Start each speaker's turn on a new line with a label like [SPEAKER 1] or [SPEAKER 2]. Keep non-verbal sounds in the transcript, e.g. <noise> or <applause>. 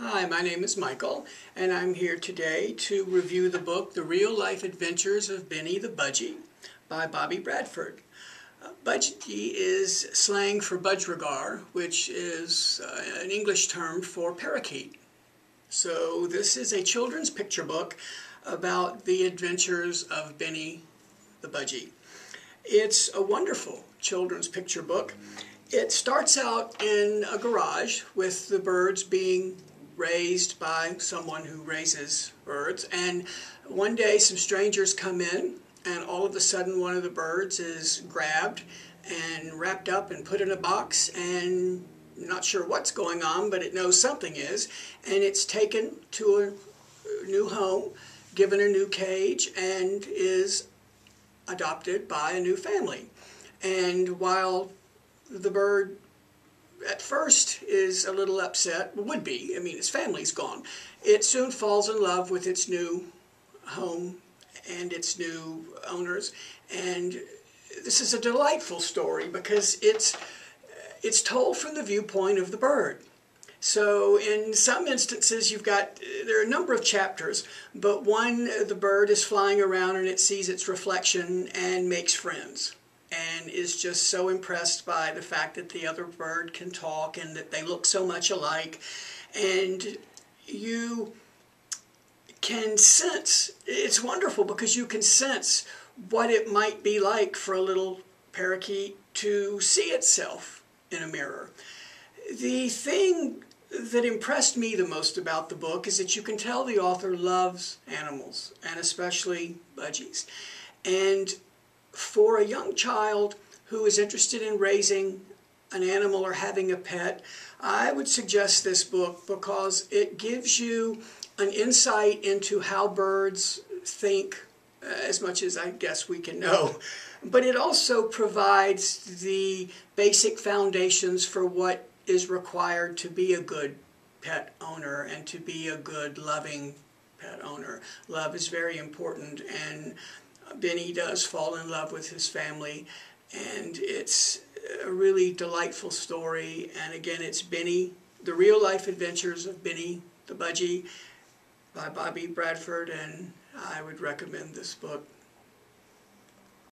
[SPEAKER 1] Hi, my name is Michael, and I'm here today to review the book The Real Life Adventures of Benny the Budgie by Bobby Bradford. Uh, budgie is slang for budgerigar, which is uh, an English term for parakeet. So this is a children's picture book about the adventures of Benny the Budgie. It's a wonderful children's picture book. It starts out in a garage with the birds being raised by someone who raises birds. And one day some strangers come in and all of a sudden one of the birds is grabbed and wrapped up and put in a box and not sure what's going on, but it knows something is, and it's taken to a new home, given a new cage, and is adopted by a new family. And while the bird at first is a little upset, would be, I mean, its family's gone. It soon falls in love with its new home and its new owners. And this is a delightful story because it's, it's told from the viewpoint of the bird. So in some instances, you've got, there are a number of chapters, but one, the bird is flying around and it sees its reflection and makes friends and is just so impressed by the fact that the other bird can talk and that they look so much alike. And you can sense, it's wonderful because you can sense what it might be like for a little parakeet to see itself in a mirror. The thing that impressed me the most about the book is that you can tell the author loves animals, and especially budgies. And for a young child who is interested in raising an animal or having a pet, I would suggest this book because it gives you an insight into how birds think uh, as much as I guess we can know. <laughs> But it also provides the basic foundations for what is required to be a good pet owner and to be a good loving pet owner. Love is very important and Benny does fall in love with his family, and it's a really delightful story. And again, it's Benny, The Real Life Adventures of Benny the Budgie by Bobby Bradford, and I would recommend this book.